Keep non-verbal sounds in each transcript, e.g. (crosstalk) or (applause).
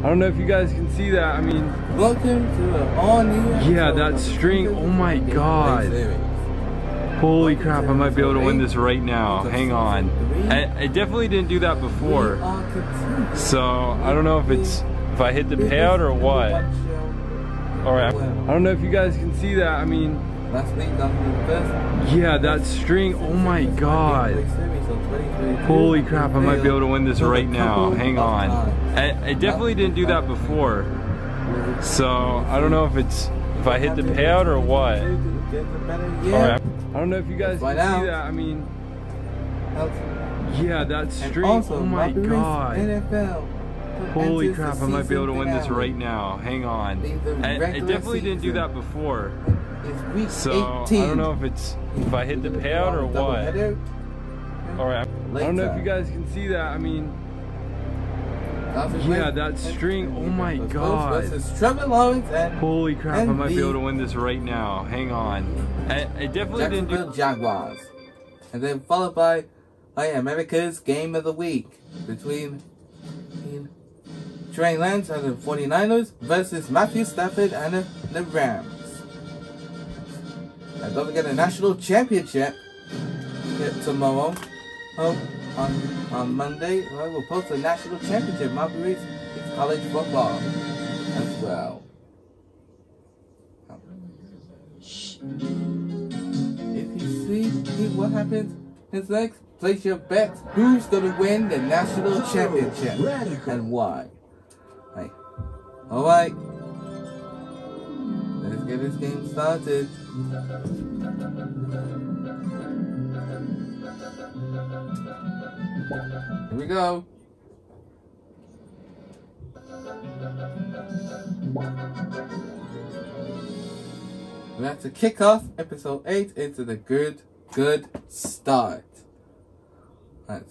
I don't know if you guys can see that. I mean, Welcome to all new. Yeah, that string, oh my God. holy crap, I might be able to win this right now. Hang on. I, I definitely didn't do that before. So, I don't know if it's, if I hit the payout or what. Alright, I don't know if you guys can see that. I mean, That was the first. yeah, that string, oh my God. Holy crap, I might be able to win this right now. Hang on. I, I definitely didn't do that before. So, I don't know if it's, if I hit the payout or what. Alright, I don't know if you guys can see that. I mean, yeah, that string, oh my God. Holy crap, I might be able to win this right now. Hang on. I, I definitely didn't do that before. It's week So, 18. I don't know if it's, if I hit the payout or what. Doubleheader. Alright, I don't know if you guys can see that. I mean, Yeah, that string, oh my God. Versus Trevor Lawrence and holy crap, I might be able to win this right now. Hang on. I, I definitely didn't do Jaguars. And then followed by by America's Game of the Week between, Trey Lance and the 49ers versus Matthew Stafford and the Rams. And don't forget the national championship tomorrow. Oh, on on Monday, I will post the national championship Marguerite college football as well. If you see what happens his next, place your bets. Who's gonna win the national championship and why? Hey, all right. Get this game started. Here we go. We have to kick off episode 8 into the good, good start. Right.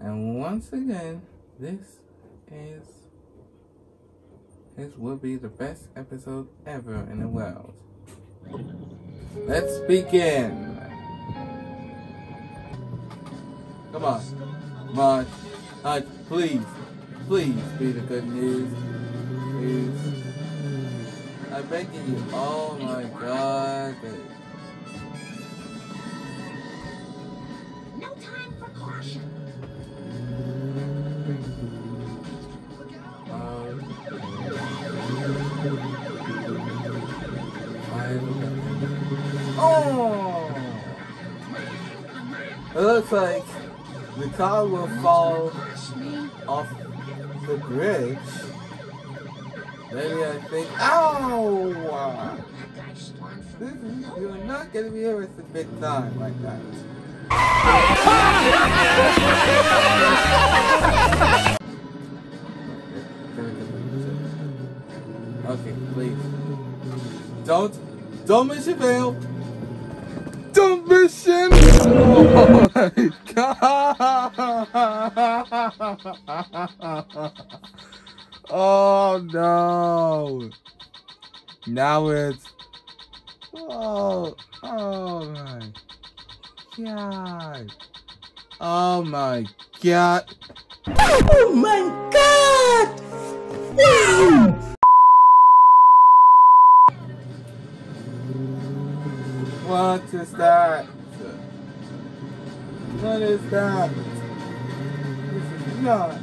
And once again, this is this will be the best episode ever in the world. Let's begin. Come on. On. Uh, please. Please be the good news. Please. I'm begging you. Oh my god. No time for caution. It looks like the car will fall off the bridge. Maybe I think. Ow! You're not gonna be arrested big time like that. Okay, please. Don't, don't miss your bail. Don't miss him. Oh my god. Oh no. Now it's. Oh, oh my god. Oh my god. Oh my god! Wow! What is that? What is that? This is not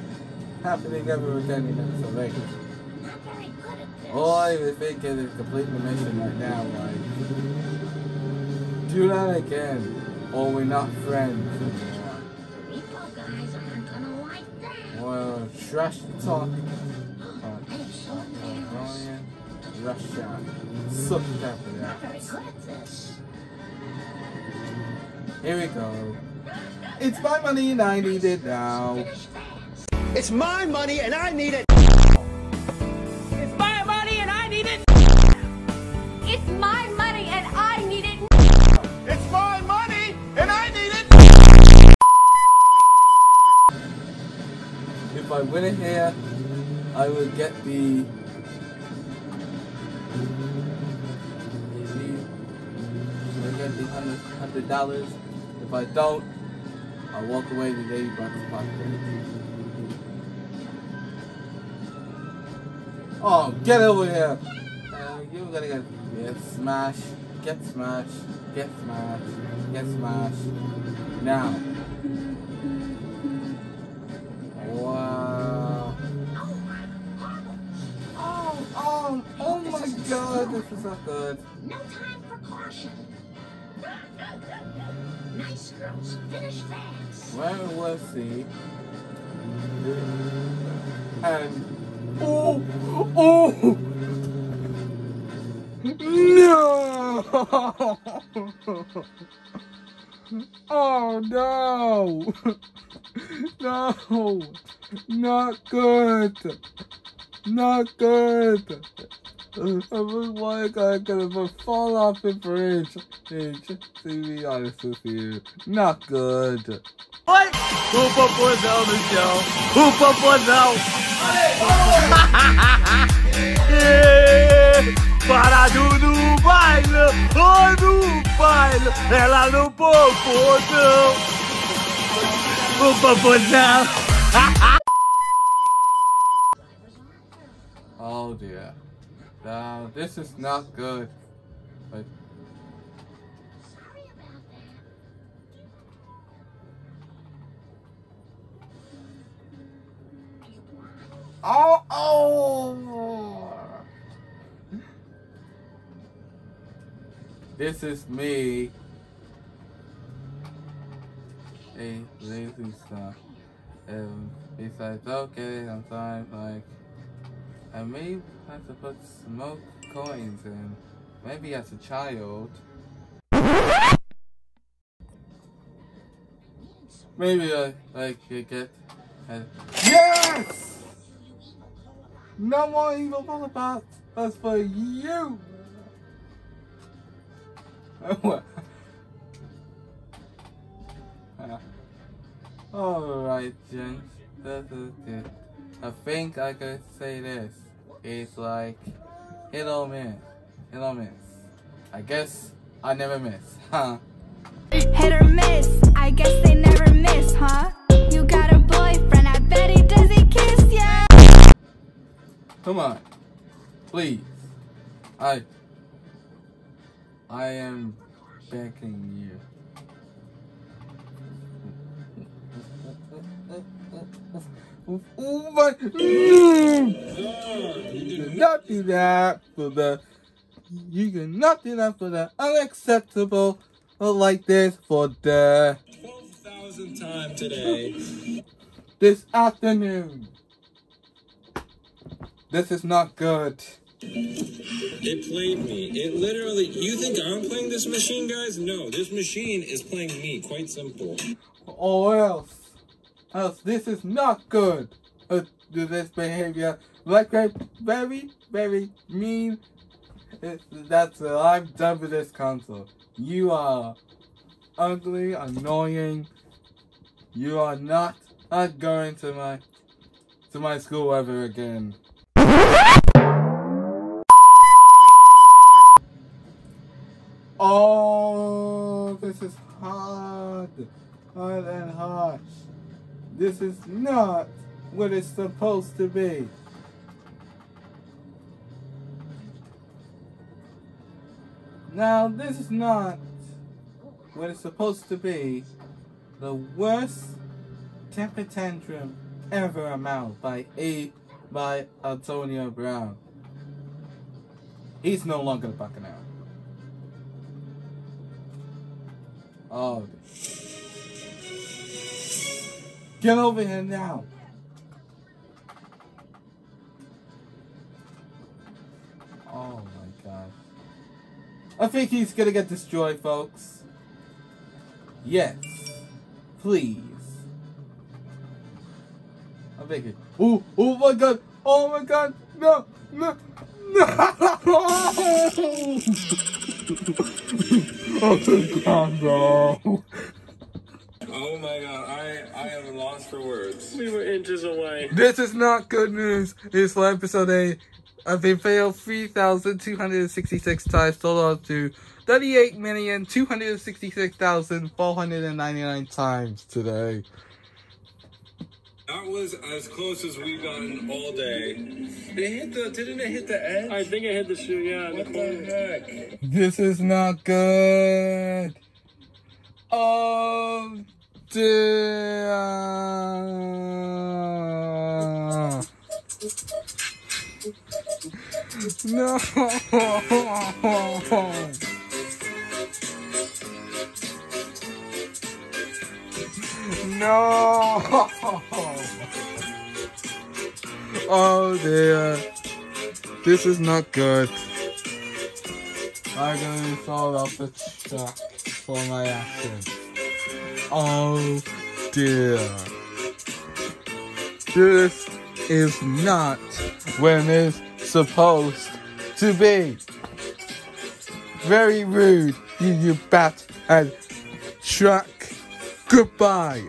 happening ever again in episode 8. Not very good at. All I think is complete the mission right now, like. Do that again, or we're not friends. Well, trash talk. So Russia. Suck that. Here we go. It's my money and I need it now. It's my money and I need it! It's my money and I need it. It's my money and I need it. It's my money and I need it! If I win it here, I will get the. I get the hundred hundred dollars. If I don't, I'll walk away with eighty bucks pocket. Oh, get over here. Uh, you're gonna get, get smashed. Get smashed. Get smashed. Get smashed. Now. Wow. Oh, oh, oh my god, this is not good. No time for caution. Nice girls finish fast. Where was he? And oh, oh, no! (laughs) Oh no! (laughs) No! Not good! Not good! I was like I'm gonna fall off the bridge. Bitch, to be honest with you, not good. What? Hoopa Brazil the show. Hoopa Brazil. yeah. (laughs) Para do baile, oh do baile, ela no popozão. Hoopa Brazil. (laughs) Oh dear. Now, this is not good. But Sorry about that. Oh, oh! This is me. A lazy stuff. Um, and besides, okay, sometimes like I may have to put smoke coins in. Maybe as a child. Maybe I like you get. Uh, yes! No more evil Bullabats. That's for you. (laughs) Alright, gents. This is it. I think I could say this. It's like hit or miss. Hit or miss. I guess I never miss. Huh? Hit or miss, I guess they never miss, huh? You got a boyfriend, I bet he does he kiss ya? Come on. Please. I I am begging you. Oh my You cannot do that for the you cannot do that for the unacceptable like this for the 12,000 time today. (laughs) this afternoon. This is not good. It played me. It literally. You think I'm playing this machine, guys? No, this machine is playing me. Quite simple. or else, else this is not good. Uh, this behavior like very, very mean. It's, that's it. I'm done with this console. You are ugly, annoying. You are not, not going to my to my school ever again. Oh, this is hard. Hard and harsh. This is not what it's supposed to be. Now, this is not what it's supposed to be. The worst temper tantrum ever amount by A by Antonio Brown. He's no longer the Buccaneer. Oh. Get over here now. Oh my god. I think he's gonna get destroyed, folks. Yes. Please. I think it. Oh, oh my god. Oh my god. No, no, no. (laughs) oh god, no. Oh my god, I I am lost for words. We were inches away. This is not good news. It's for episode 8. I've been failed 3,266 times, total to 38,266,499 times today. That was as close as we've gotten all day. It hit the, didn't it hit the edge? I think it hit the shoe, yeah. what the the heck? This is not good. Oh dear. Ah, no. (laughs) No. Oh dear. This is not good. I'm gonna be thrown off the track for my actions. Oh dear. This is not when it's supposed to be. Very rude, you, you bat and track. Goodbye.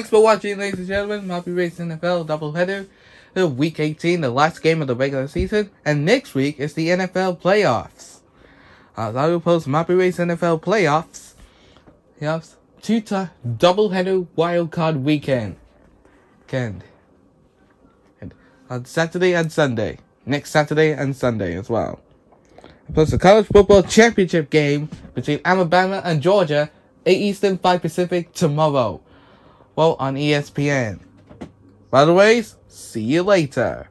Thanks for watching, ladies and gentlemen. Moppy Race NFL doubleheader. the Week 18, the last game of the regular season, and next week is the NFL playoffs. As I will post Moppy Race NFL playoffs, yes, two to doubleheader wild card weekend. Weekend. And on Saturday and Sunday. Next Saturday and Sunday as well. Plus the college football championship game between Alabama and Georgia, 8 Eastern, 5 Pacific tomorrow. Well, on ESPN. By the way, see you later.